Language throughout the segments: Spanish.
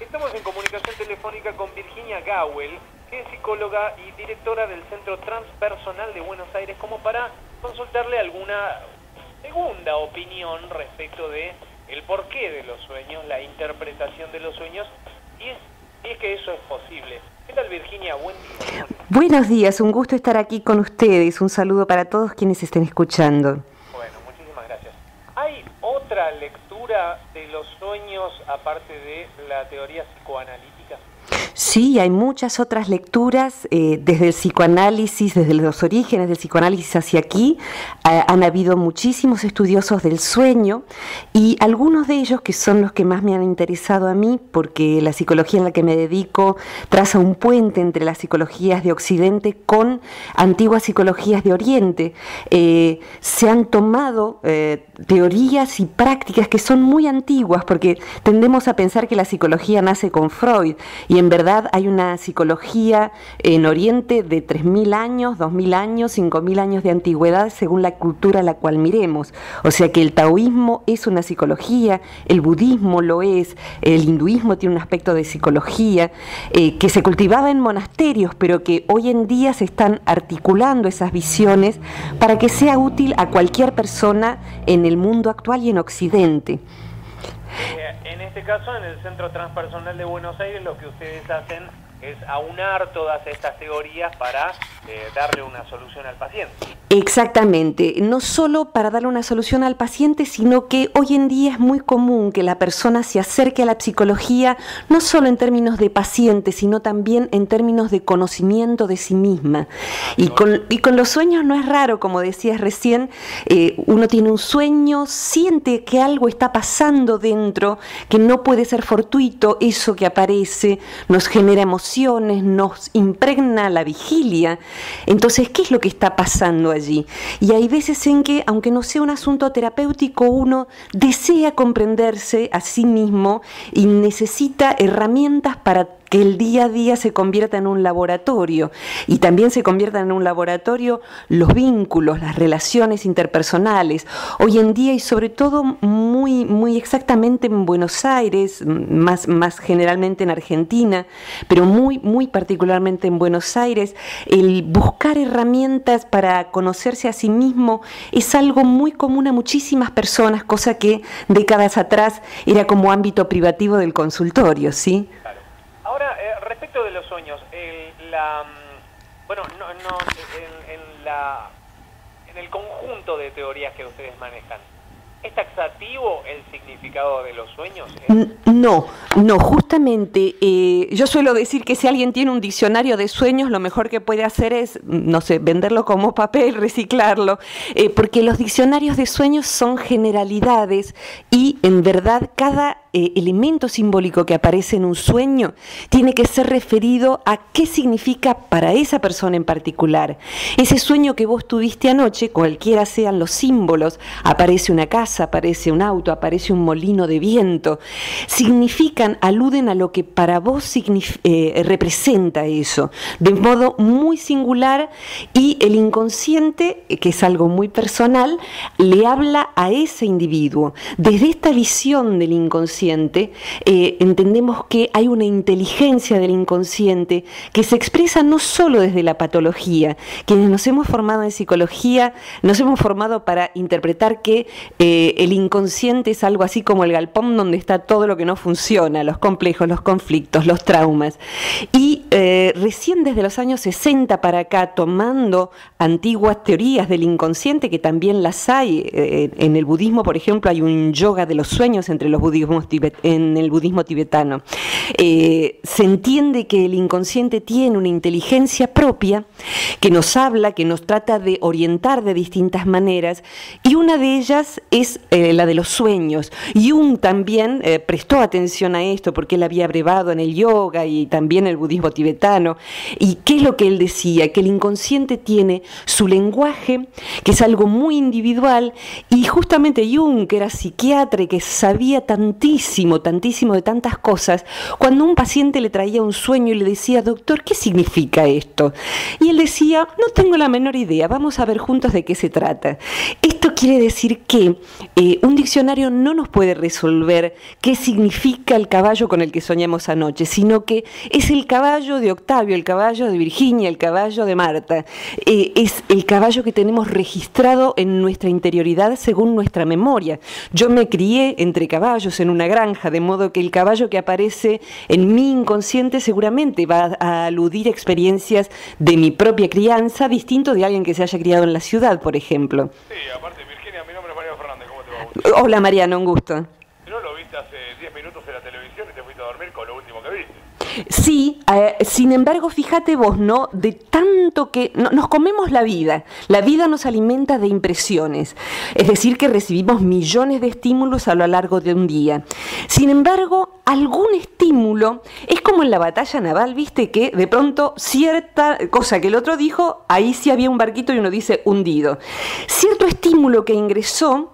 Estamos en comunicación telefónica con Virginia Gawel, que es psicóloga y directora del Centro Transpersonal de Buenos Aires, como para consultarle alguna segunda opinión respecto de el porqué de los sueños, la interpretación de los sueños, y es, y es que eso es posible. ¿Qué tal Virginia? Buen día. Buenos días, un gusto estar aquí con ustedes. Un saludo para todos quienes estén escuchando. Bueno, muchísimas gracias. ¿Hay otra lectura de los sueños aparte de la teoría psicoanalítica? Sí, hay muchas otras lecturas eh, desde el psicoanálisis, desde los orígenes del psicoanálisis hacia aquí. han habido muchísimos estudiosos del sueño y algunos de ellos que son los que más me han interesado a mí, porque la psicología en la que me dedico traza un puente entre las psicologías de Occidente con antiguas psicologías de Oriente. Eh, se han tomado eh, teorías y prácticas que son muy antiguas, porque tendemos a pensar que la psicología nace con Freud y en verdad hay una psicología en Oriente de 3.000 años, 2.000 años, 5.000 años de antigüedad según la cultura a la cual miremos. O sea que el taoísmo es una psicología, el budismo lo es, el hinduismo tiene un aspecto de psicología eh, que se cultivaba en monasterios, pero que hoy en día se están articulando esas visiones para que sea útil a cualquier persona en el mundo actual y en Occidente. En este caso, en el Centro Transpersonal de Buenos Aires, lo que ustedes hacen es aunar todas estas teorías para eh, darle una solución al paciente. Exactamente, no solo para darle una solución al paciente, sino que hoy en día es muy común que la persona se acerque a la psicología no solo en términos de paciente, sino también en términos de conocimiento de sí misma. Y con, y con los sueños no es raro, como decías recién, eh, uno tiene un sueño, siente que algo está pasando dentro, que no puede ser fortuito, eso que aparece nos genera emociones, nos impregna la vigilia. Entonces, ¿qué es lo que está pasando allí? Y hay veces en que, aunque no sea un asunto terapéutico, uno desea comprenderse a sí mismo y necesita herramientas para el día a día se convierta en un laboratorio y también se conviertan en un laboratorio los vínculos, las relaciones interpersonales. Hoy en día y sobre todo muy, muy exactamente en Buenos Aires, más, más generalmente en Argentina, pero muy, muy particularmente en Buenos Aires, el buscar herramientas para conocerse a sí mismo es algo muy común a muchísimas personas, cosa que décadas atrás era como ámbito privativo del consultorio, ¿sí? Ahora, eh, respecto de los sueños, la, mm, bueno, no, no, en, la, en el conjunto de teorías que ustedes manejan, ¿Es taxativo el significado de los sueños? No, no, justamente eh, yo suelo decir que si alguien tiene un diccionario de sueños, lo mejor que puede hacer es, no sé, venderlo como papel, reciclarlo, eh, porque los diccionarios de sueños son generalidades y en verdad cada eh, elemento simbólico que aparece en un sueño tiene que ser referido a qué significa para esa persona en particular. Ese sueño que vos tuviste anoche, cualquiera sean los símbolos, aparece una casa, aparece un auto, aparece un molino de viento, significan, aluden a lo que para vos eh, representa eso, de modo muy singular y el inconsciente, que es algo muy personal, le habla a ese individuo. Desde esta visión del inconsciente, eh, entendemos que hay una inteligencia del inconsciente que se expresa no solo desde la patología. Quienes nos hemos formado en psicología, nos hemos formado para interpretar que eh, el inconsciente es algo así como el galpón donde está todo lo que no funciona, los complejos, los conflictos, los traumas. Y eh, recién desde los años 60 para acá, tomando antiguas teorías del inconsciente, que también las hay, en el budismo, por ejemplo, hay un yoga de los sueños entre los budismos en el budismo tibetano. Eh, se entiende que el inconsciente tiene una inteligencia propia que nos habla, que nos trata de orientar de distintas maneras, y una de ellas es eh, la de los sueños. Jung también eh, prestó atención a esto porque él había brevado en el yoga y también el budismo tibetano. ¿Y qué es lo que él decía? Que el inconsciente tiene su lenguaje, que es algo muy individual, y justamente Jung, que era psiquiatra y que sabía tantísimo, tantísimo, tantísimo de tantas cosas, cuando un paciente le traía un sueño y le decía, doctor, ¿qué significa esto? Y él decía, no tengo la menor idea, vamos a ver juntos de qué se trata. Esto quiere decir que eh, un diccionario no nos puede resolver qué significa el caballo con el que soñamos anoche, sino que es el caballo de Octavio, el caballo de Virginia, el caballo de Marta. Eh, es el caballo que tenemos registrado en nuestra interioridad según nuestra memoria. Yo me crié entre caballos en una granja, de modo que el caballo que aparece en mi inconsciente seguramente va a aludir a experiencias de mi propia crianza, distinto de alguien que se haya criado en la ciudad, por ejemplo. Sí, aparte, Virginia, mi nombre es Mario Fernández, ¿cómo te va? Hola Mariano, un gusto. no lo viste hace 10 minutos en la televisión y te fuiste a dormir con lo último que viste. Sí, eh, sin embargo, fíjate vos, ¿no? De tanto que nos comemos la vida. La vida nos alimenta de impresiones. Es decir, que recibimos millones de estímulos a lo largo de un día. Sin embargo, algún estímulo es como en la batalla naval, viste, que de pronto cierta cosa que el otro dijo, ahí sí había un barquito y uno dice hundido. Cierto estímulo que ingresó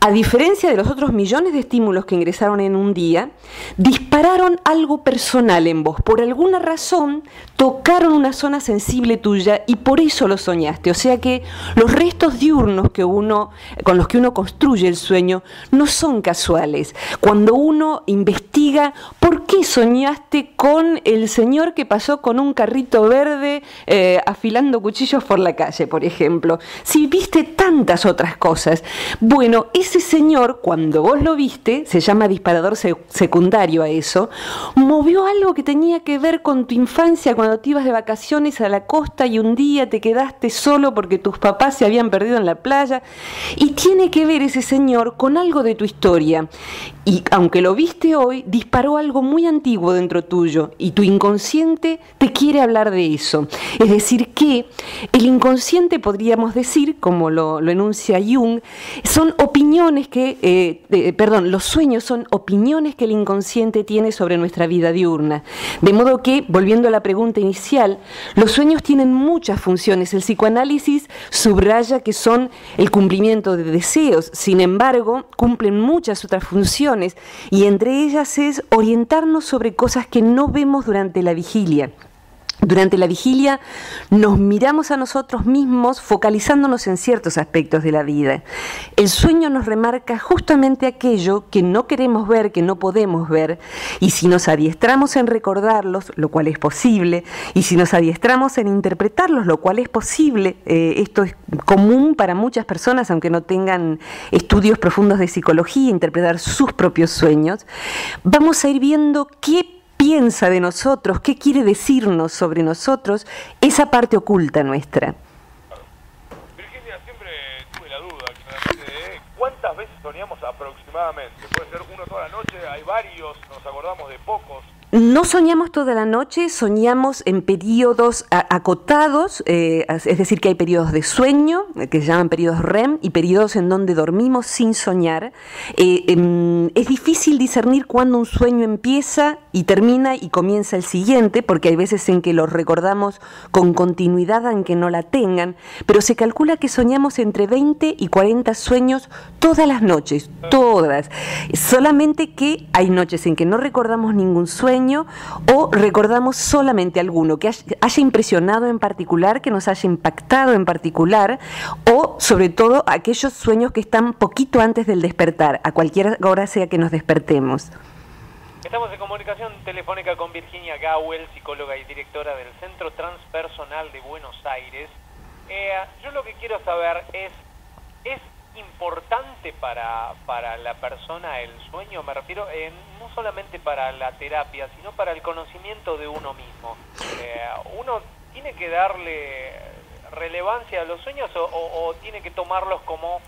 a diferencia de los otros millones de estímulos que ingresaron en un día, dispararon algo personal en vos. Por alguna razón tocaron una zona sensible tuya y por eso lo soñaste. O sea que los restos diurnos que uno, con los que uno construye el sueño no son casuales. Cuando uno investiga por qué soñaste con el señor que pasó con un carrito verde eh, afilando cuchillos por la calle, por ejemplo, si viste tantas otras cosas, bueno, ese señor, cuando vos lo viste, se llama disparador secundario a eso, movió algo que tenía que ver con tu infancia cuando te ibas de vacaciones a la costa y un día te quedaste solo porque tus papás se habían perdido en la playa. Y tiene que ver ese señor con algo de tu historia. Y aunque lo viste hoy, disparó algo muy antiguo dentro tuyo y tu inconsciente te quiere hablar de eso. Es decir, que el inconsciente, podríamos decir, como lo, lo enuncia Jung, son opiniones que, eh, perdón, los sueños son opiniones que el inconsciente tiene sobre nuestra vida diurna. De modo que, volviendo a la pregunta inicial, los sueños tienen muchas funciones. El psicoanálisis subraya que son el cumplimiento de deseos, sin embargo, cumplen muchas otras funciones y entre ellas es sobre cosas que no vemos durante la vigilia. Durante la vigilia nos miramos a nosotros mismos focalizándonos en ciertos aspectos de la vida. El sueño nos remarca justamente aquello que no queremos ver, que no podemos ver, y si nos adiestramos en recordarlos, lo cual es posible, y si nos adiestramos en interpretarlos, lo cual es posible, eh, esto es común para muchas personas, aunque no tengan estudios profundos de psicología, interpretar sus propios sueños, vamos a ir viendo qué piensa de nosotros, qué quiere decirnos sobre nosotros, esa parte oculta nuestra. Virginia, siempre tuve la duda, de cuántas veces soñamos aproximadamente. Puede ser uno toda la noche, hay varios, nos acordamos de pocos. No soñamos toda la noche, soñamos en periodos acotados, eh, es decir, que hay periodos de sueño, eh, que se llaman periodos REM, y periodos en donde dormimos sin soñar. Eh, em, es difícil discernir cuándo un sueño empieza y termina y comienza el siguiente, porque hay veces en que los recordamos con continuidad aunque no la tengan, pero se calcula que soñamos entre 20 y 40 sueños todas las noches, todas. Solamente que hay noches en que no recordamos ningún sueño, o recordamos solamente alguno que haya impresionado en particular, que nos haya impactado en particular o sobre todo aquellos sueños que están poquito antes del despertar, a cualquier hora sea que nos despertemos. Estamos en comunicación telefónica con Virginia Gawel, psicóloga y directora del Centro Transpersonal de Buenos Aires. Eh, yo lo que quiero saber es, ¿es importante para, para la persona el sueño? Me refiero en no solamente para la terapia, sino para el conocimiento de uno mismo. Eh, uno tiene que darle relevancia a los sueños o, tiene que tomarlos como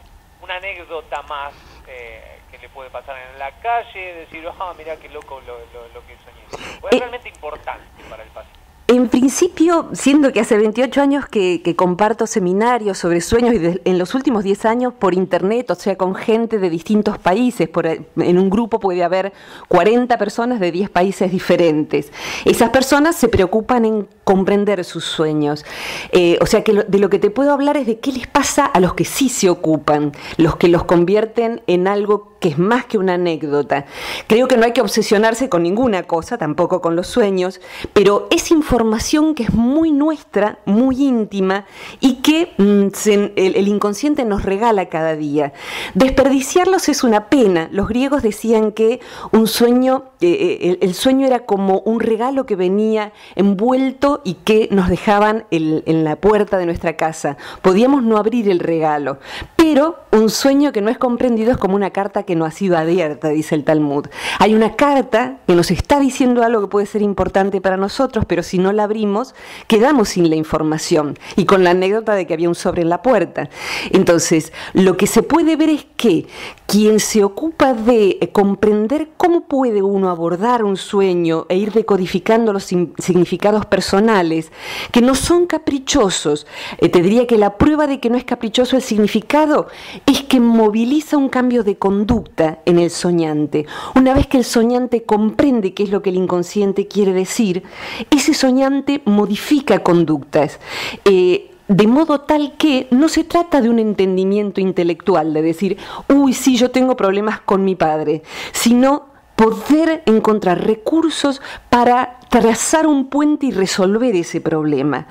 una anécdota más eh, que le puede pasar en la calle, decir, ah, mira qué loco lo, lo que soñé. Es eh, realmente importante para el paciente. En principio, siendo que hace 28 años que, comparto seminarios sobre sueños y en los últimos 10 años por internet, o sea, con gente de distintos países, por, en un grupo puede haber 40 personas de 10 países diferentes. Esas personas se preocupan en comprender sus sueños. Eh, o sea, que de lo que te puedo hablar es de qué les pasa a los que sí se ocupan, los que los convierten en algo que es más que una anécdota. Creo que no hay que obsesionarse con ninguna cosa, tampoco con los sueños, pero es información que es muy nuestra, muy íntima y que mm, el, inconsciente nos regala cada día. Desperdiciarlos es una pena. Los griegos decían que un sueño, eh, eh, el, sueño era como un regalo que venía envuelto y que nos dejaban en la puerta de nuestra casa. Podíamos no abrir el regalo, pero un sueño que no es comprendido es como una carta que no ha sido abierta, dice el Talmud. Hay una carta que nos está diciendo algo que puede ser importante para nosotros, pero si no la abrimos, quedamos sin la información y con la anécdota de que había un sobre en la puerta. Entonces, lo que se puede ver es que quien se ocupa de comprender cómo puede uno abordar un sueño e ir decodificando los significados personales, que no son caprichosos, eh, te diría que la prueba de que no es caprichoso el significado es que moviliza un cambio de conducta en el soñante. Una vez que el soñante comprende qué es lo que el inconsciente quiere decir, ese soñante modifica conductas. Eh, de modo tal que no se trata de un entendimiento intelectual, de decir, uy, sí, yo tengo problemas con mi padre, sino poder encontrar recursos para trazar un puente y resolver ese problema.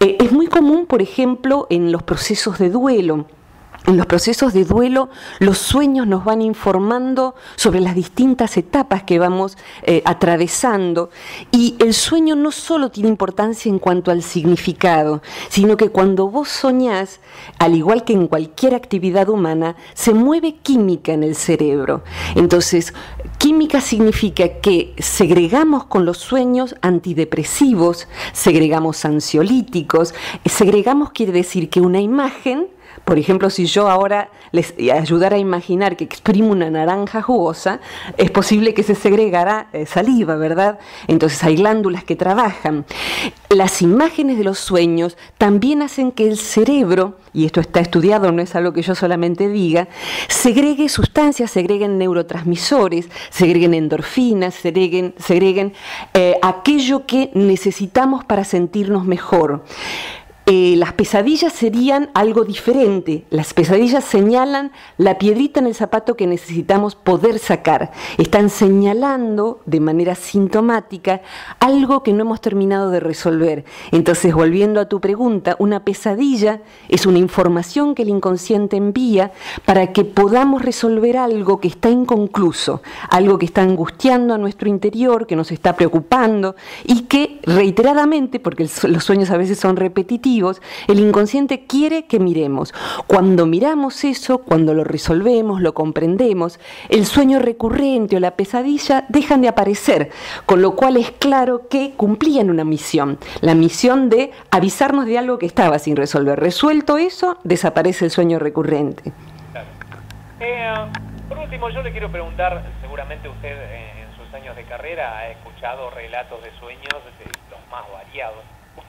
Eh, es muy común, por ejemplo, en los procesos de duelo en los procesos de duelo, los sueños nos van informando sobre las distintas etapas que vamos eh, atravesando y el sueño no solo tiene importancia en cuanto al significado, sino que cuando vos soñás, al igual que en cualquier actividad humana, se mueve química en el cerebro. Entonces, química significa que segregamos con los sueños antidepresivos, segregamos ansiolíticos, segregamos quiere decir que una imagen por ejemplo, si yo ahora les ayudara a imaginar que exprimo una naranja jugosa, es posible que se segregara eh, saliva, ¿verdad? Entonces hay glándulas que trabajan. Las imágenes de los sueños también hacen que el cerebro, y esto está estudiado, no es algo que yo solamente diga, segregue sustancias, segreguen neurotransmisores, segreguen endorfinas, segreguen, segreguen eh, aquello que necesitamos para sentirnos mejor. Eh, las pesadillas serían algo diferente. Las pesadillas señalan la piedrita en el zapato que necesitamos poder sacar. Están señalando de manera sintomática algo que no hemos terminado de resolver. Entonces, volviendo a tu pregunta, una pesadilla es una información que el inconsciente envía para que podamos resolver algo que está inconcluso, algo que está angustiando a nuestro interior, que nos está preocupando y que reiteradamente, porque los sueños a veces son repetitivos, el inconsciente quiere que miremos. Cuando miramos eso, cuando lo resolvemos, lo comprendemos, el sueño recurrente o la pesadilla dejan de aparecer, con lo cual es claro que cumplían una misión, la misión de avisarnos de algo que estaba sin resolver. Resuelto eso, desaparece el sueño recurrente. Eh, por último, yo le quiero preguntar, seguramente usted eh, en sus años de carrera ha escuchado relatos de sueños de los más variados.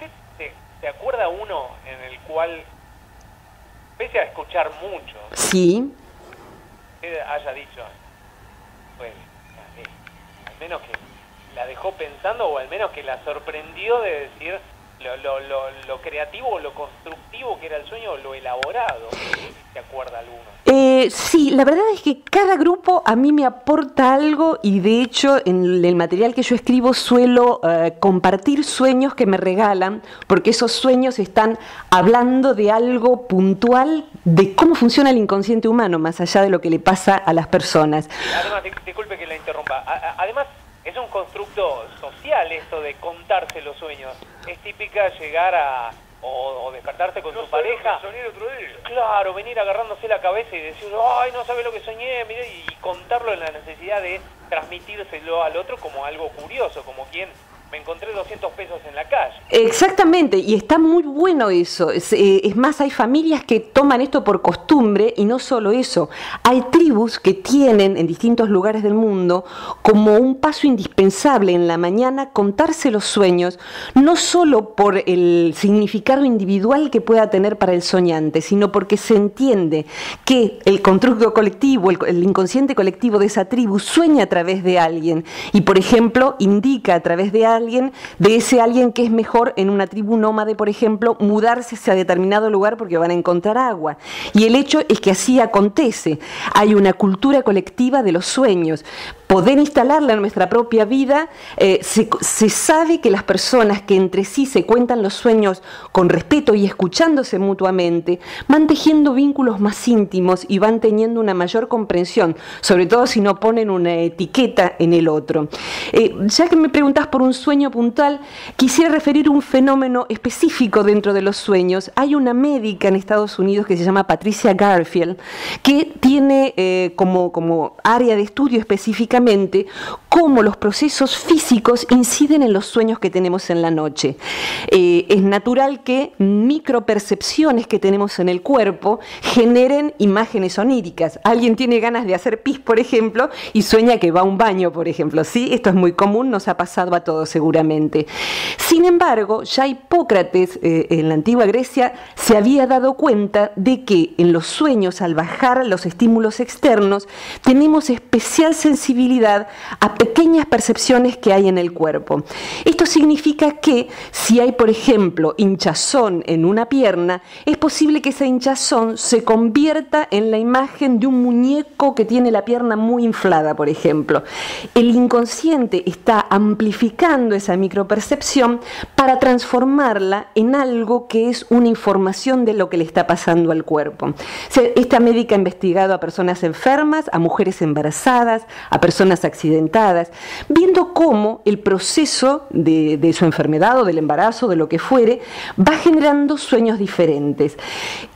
¿Usted ¿Se acuerda uno en el cual, pese a escuchar mucho, sí. haya dicho, pues, al menos que la dejó pensando o al menos que la sorprendió de decir lo, lo, lo, lo creativo o lo constructivo que era el sueño o lo elaborado? ¿Se acuerda alguno? Eh, sí, la verdad es que cada grupo a mí me aporta algo y de hecho en el material que yo escribo suelo eh, compartir sueños que me regalan porque esos sueños están hablando de algo puntual de cómo funciona el inconsciente humano más allá de lo que le pasa a las personas. Además, disculpe que la interrumpa, además es un constructo social esto de contarse los sueños. Es típica llegar a o, despertarse con su pareja. Claro, venir agarrándose la cabeza y decir, ay, no sabe lo que soñé, mire, y contarlo en la necesidad de transmitírselo al otro como algo curioso, como quien me encontré 200 pesos en la calle. Exactamente, y está muy bueno eso. Es, eh, es, más, hay familias que toman esto por costumbre y no solo eso. Hay tribus que tienen en distintos lugares del mundo como un paso indispensable en la mañana contarse los sueños, no solo por el significado individual que pueda tener para el soñante, sino porque se entiende que el constructo colectivo, el, el inconsciente colectivo de esa tribu sueña a través de alguien y, por ejemplo, indica a través de alguien de ese alguien que es mejor en una tribu nómade, por ejemplo, mudarse hacia determinado lugar porque van a encontrar agua. Y el hecho es que así acontece. Hay una cultura colectiva de los sueños poder instalarla en nuestra propia vida, eh, se, sabe que las personas que entre sí se cuentan los sueños con respeto y escuchándose mutuamente, van tejiendo vínculos más íntimos y van teniendo una mayor comprensión, sobre todo si no ponen una etiqueta en el otro. Eh, ya que me preguntas por un sueño puntual, quisiera referir un fenómeno específico dentro de los sueños. Hay una médica en Estados Unidos que se llama Patricia Garfield, que tiene eh, como, como área de estudio específica cómo los procesos físicos inciden en los sueños que tenemos en la noche. Eh, es natural que micropercepciones que tenemos en el cuerpo generen imágenes oníricas. Alguien tiene ganas de hacer pis, por ejemplo, y sueña que va a un baño, por ejemplo. Sí, esto es muy común, nos ha pasado a todos seguramente. Sin embargo, ya Hipócrates eh, en la antigua Grecia se había dado cuenta de que en los sueños, al bajar los estímulos externos, tenemos especial sensibilidad a pequeñas percepciones que hay en el cuerpo. Esto significa que si hay, por ejemplo, hinchazón en una pierna, es posible que esa hinchazón se convierta en la imagen de un muñeco que tiene la pierna muy inflada, por ejemplo. El inconsciente está amplificando esa micropercepción para transformarla en algo que es una información de lo que le está pasando al cuerpo. Esta médica ha investigado a personas enfermas, a mujeres embarazadas, a personas accidentadas, viendo cómo el proceso de su enfermedad o del embarazo, de lo que fuere, va generando sueños diferentes.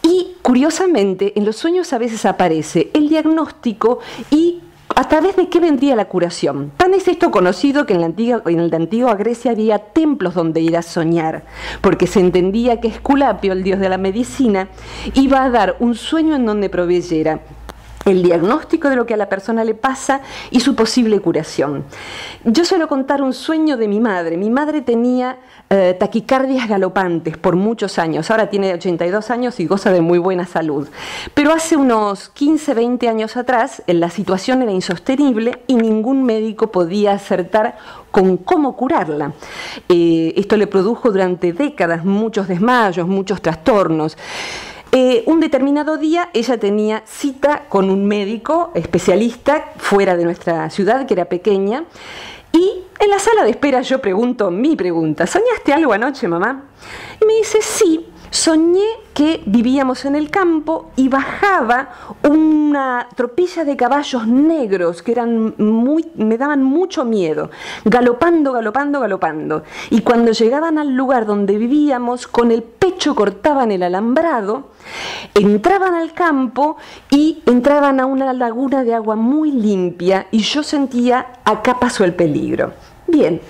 Y curiosamente, en los sueños a veces aparece el diagnóstico y ¿A través de qué vendría la curación? Tan es esto conocido que en la, antigua, en la antigua Grecia había templos donde ir a soñar, porque se entendía que Esculapio, el dios de la medicina, iba a dar un sueño en donde proveyera el diagnóstico de lo que a la persona le pasa y su posible curación. Yo suelo contar un sueño de mi madre. Mi madre tenía eh, taquicardias galopantes por muchos años. Ahora tiene 82 años y goza de muy buena salud. Pero hace unos 15, 20 años atrás la situación era insostenible y ningún médico podía acertar con cómo curarla. Eh, esto le produjo durante décadas muchos desmayos, muchos trastornos. Eh, un determinado día ella tenía cita con un médico especialista fuera de nuestra ciudad, que era pequeña, y en la sala de espera yo pregunto mi pregunta, ¿soñaste algo anoche, mamá? Y me dice, sí, soñé que vivíamos en el campo y bajaba una tropilla de caballos negros que eran muy, me daban mucho miedo, galopando, galopando, galopando. Y cuando llegaban al lugar donde vivíamos, con el pecho cortaban el alambrado, entraban al campo y entraban a una laguna de agua muy limpia y yo sentía, acá pasó el peligro. Bien,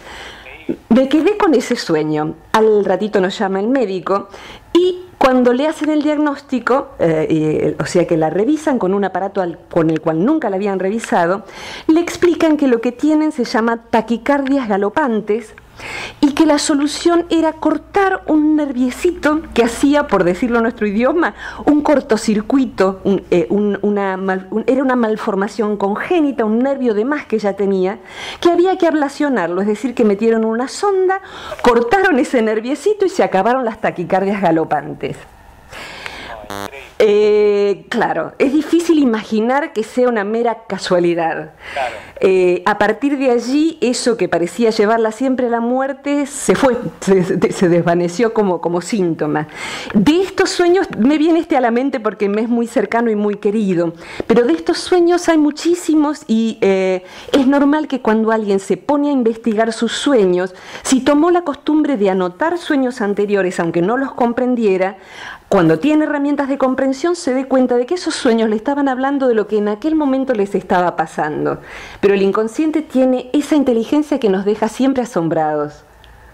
me quedé con ese sueño. Al ratito nos llama el médico y cuando le hacen el diagnóstico, eh, o sea que la revisan con un aparato con el cual nunca la habían revisado, le explican que lo que tienen se llama taquicardias galopantes y que la solución era cortar un nerviecito que hacía, por decirlo en nuestro idioma, un cortocircuito, eh, era una malformación congénita, un nervio de más que ya tenía, que había que ablacionarlo, es decir, que metieron una sonda, cortaron ese nerviecito y se acabaron las taquicardias galopantes. Eh, claro, es difícil imaginar que sea una mera casualidad. Eh, a partir de allí, eso que parecía llevarla siempre a la muerte se fue, se, desvaneció como, como síntoma. De estos sueños, me viene este a la mente porque me es muy cercano y muy querido, pero de estos sueños hay muchísimos y eh, es normal que cuando alguien se pone a investigar sus sueños, si tomó la costumbre de anotar sueños anteriores, aunque no los comprendiera, cuando tiene herramientas de comprensión se dé cuenta de que esos sueños le estaban hablando de lo que en aquel momento les estaba pasando. Pero el inconsciente tiene esa inteligencia que nos deja siempre asombrados.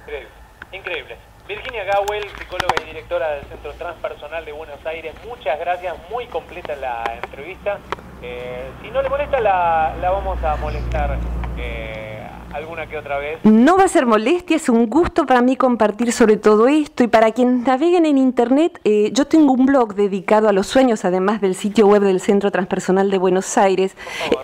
Increíble. Increíble. Virginia Gawel, psicóloga y directora del Centro Transpersonal de Buenos Aires, muchas gracias, muy completa la entrevista. Eh, si no le molesta, la, vamos a molestar. Eh, alguna que otra vez. No va a ser molestia, es un gusto para mí compartir sobre todo esto y para quienes naveguen en internet, eh, yo tengo un blog dedicado a los sueños, además del sitio web del Centro Transpersonal de Buenos Aires.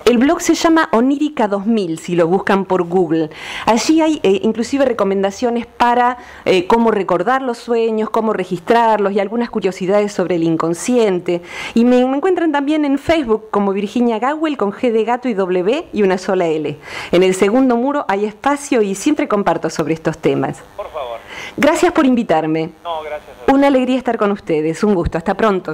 El blog se llama Onírica 2000, si lo buscan por Google. Allí hay eh, inclusive recomendaciones para eh, cómo recordar los sueños, cómo registrarlos y algunas curiosidades sobre el inconsciente. Y me, me encuentran también en Facebook como Virginia Gawel con G de gato y W y una sola L. En el segundo muro hay espacio y siempre comparto sobre estos temas. Por favor. Gracias por invitarme. No, gracias. Una alegría estar con ustedes. Un gusto. Hasta pronto.